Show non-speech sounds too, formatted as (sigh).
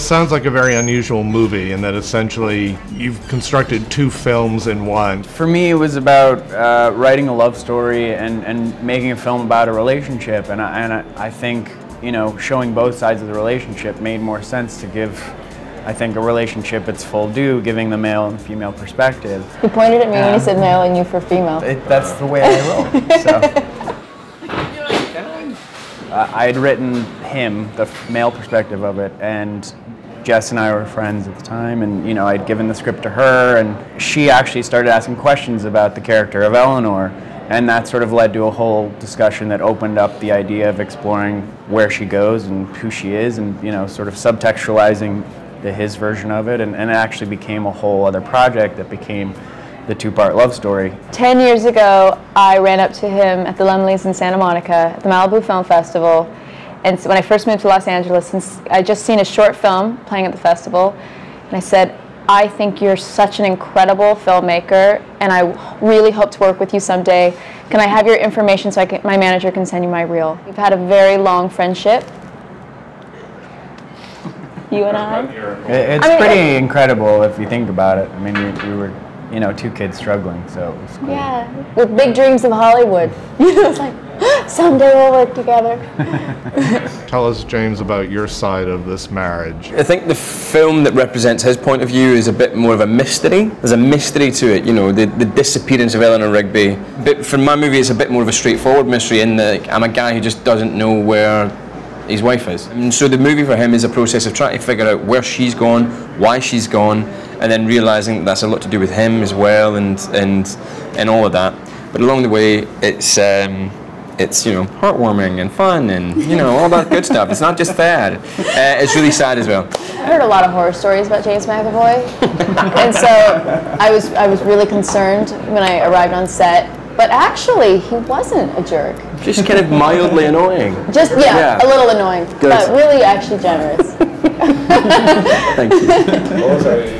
sounds like a very unusual movie in that essentially you've constructed two films in one. For me, it was about uh, writing a love story and, and making a film about a relationship. And, I, and I, I think, you know, showing both sides of the relationship made more sense to give I think a relationship its full due, giving the male and female perspective. He pointed at me when he said male and you for female. It, that's the way I roll. so. (laughs) Uh, I had written him, the male perspective of it, and Jess and I were friends at the time, and you know I'd given the script to her, and she actually started asking questions about the character of Eleanor, and that sort of led to a whole discussion that opened up the idea of exploring where she goes and who she is, and you know sort of subtextualizing the his version of it, and, and it actually became a whole other project that became the two-part love story. Ten years ago, I ran up to him at the Laemmle's in Santa Monica at the Malibu Film Festival. And so when I first moved to Los Angeles, since I just seen a short film playing at the festival, and I said, I think you're such an incredible filmmaker, and I really hope to work with you someday. Can I have your information so can, my manager can send you my reel? We've had a very long friendship. You and I. It's I mean, pretty it, incredible if you think about it. I mean, we, we were you know, two kids struggling, so it was cool. Yeah, with big dreams of Hollywood. (laughs) You know, it's like, (gasps) someday we'll work together. (laughs) Tell us, James, about your side of this marriage. I think the film that represents his point of view is a bit more of a mystery. There's a mystery to it, you know, the, the disappearance of Eleanor Rigby. But for my movie, it's a bit more of a straightforward mystery in that I'm a guy who just doesn't know where his wife is. And so the movie for him is a process of trying to figure out where she's gone, why she's gone, and then realizing that that's a lot to do with him as well, and and and all of that. But along the way, it's um, it's you know heartwarming and fun and you know all that good stuff. It's not just sad. Uh, it's really sad as well. I heard a lot of horror stories about James McAvoy, and so I was I was really concerned when I arrived on set but actually, he wasn't a jerk. Just kind of mildly annoying. Just, yeah, yeah. a little annoying. Good. But really actually generous. (laughs) Thank you.